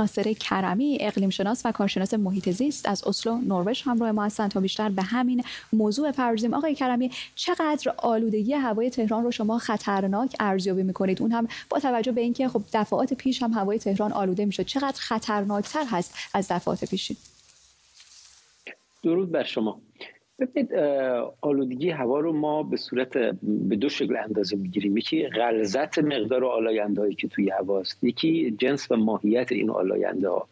ناصر کرمی اقلیم شناس و کارشناس محیط زیست از اسلو نروژ همراه ما هستند تا بیشتر به همین موضوع بپردازیم. آقای کرمی چقدر آلودگی هوای تهران رو شما خطرناک ارزیابی می‌کنید؟ اون هم با توجه به اینکه خب دفعات پیش هم هوای تهران آلوده می‌شد. چقدر خطرناکتر هست از دفعات پیشین؟ درود بر شما. ببینید آلودگی هوا رو ما به صورت به دو شکل اندازه می‌گیریم. یکی غلظت مقدار آلاینده که توی هواست یکی جنس و ماهیت این آلاینده ها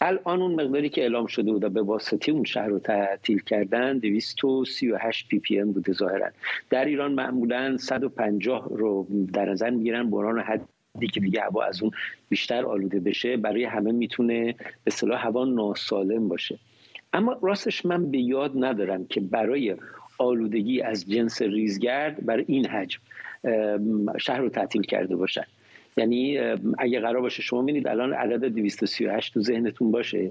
الان اون مقداری که اعلام شده بود به واسطه اون شهر رو تعطیل کردن 238 پی پی ام بوده ظاهرا. در ایران معمولا 150 رو در نظر می‌گیرن بران حدی که دیگه هوا از اون بیشتر آلوده بشه. برای همه می‌تونه به صلاح هوا ناسالم باشه. اما راستش من به یاد ندارم که برای آلودگی از جنس ریزگرد برای این حجم شهر رو تعطیل کرده باشن. یعنی اگه قرار باشه شما ببینید الان عدد 238 تو ذهنتون باشه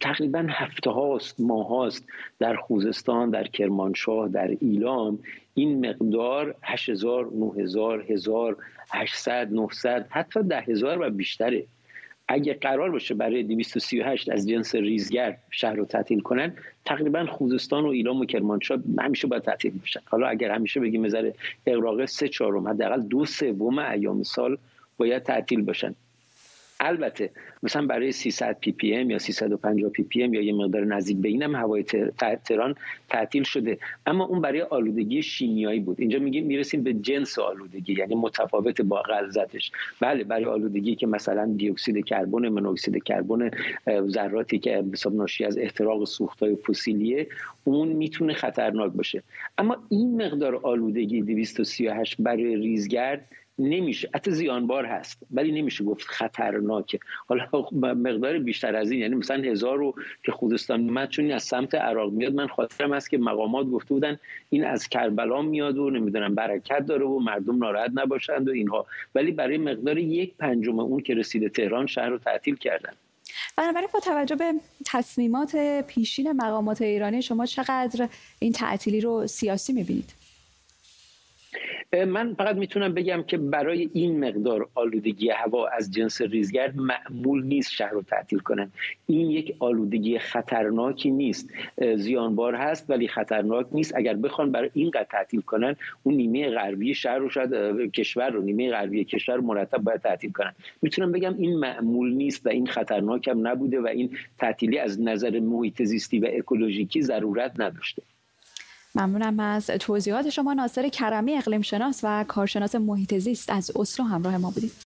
تقریبا هفته هاست ماه هاست در خوزستان در کرمانشاه در ایلام. این مقدار 8000 9000 1000 800 900 حتی 10000 و بیشتره. اگه قرار باشه برای 238 از جنس ریزگرد شهر رو تعطیل کنن تقریبا خوزستان و ایلام و کرمانشاه همیشه باید تعطیل بشن حالا اگر همیشه بگیم مزر اغراق سه چهارم حداقل دو سوم ایام سال باید تعطیل باشن. البته مثلا برای 300 ppm یا 350 ppm یا یه مقدار نزدیک به اینم هوای تهران تعطیل شده. اما اون برای آلودگی شیمیایی بود. اینجا میگیم می‌رسیم به جنس آلودگی یعنی متفاوت با غلظتش. بله برای آلودگی که مثلا دی اکسید کربن مونوکسید کربن ذراتی که حساب ناشی از احتراق سوختهای فسیلیه اون می‌تونه خطرناک باشه. اما این مقدار آلودگی 238 برای ریزگرد نمیشه. حتی زیانبار هست ولی نمیشه گفت خطرناکه حالا مقدار بیشتر از این یعنی مثلا هزار رو که خودستان میاد چون از سمت عراق میاد من خاطرم هست که مقامات گفته بودن این از کربلا میاد و نمی‌دونم برکت داره و مردم ناراحت نباشند و اینها. ولی برای مقدار یک پنجم اون که رسیده تهران شهر رو تعطیل کردن. بنابراین با توجه به تصمیمات پیشین مقامات ایرانی شما چقدر این تعطیلی رو سیاسی می‌بینید؟ من فقط می‌تونم بگم که برای این مقدار آلودگی هوا از جنس ریزگرد معمول نیست شهر رو تعطیل کنن. این یک آلودگی خطرناکی نیست. زیانبار هست ولی خطرناک نیست. اگر بخوان برای این قد تعطیل کنن اون نیمه غربی شهر رو شاید کشور رو نیمه غربی کشور مرتب باید تعطیل کنن. می‌تونم بگم این معمول نیست و این خطرناک هم نبوده و این تعطیلی از نظر محیط زیستی و اکولوژیکی ضرورت نداشته. ممنونم از توضیحات شما. ناصر کرمی اقلیم شناس و کارشناس محیط زیست از اسلو همراه ما بودید.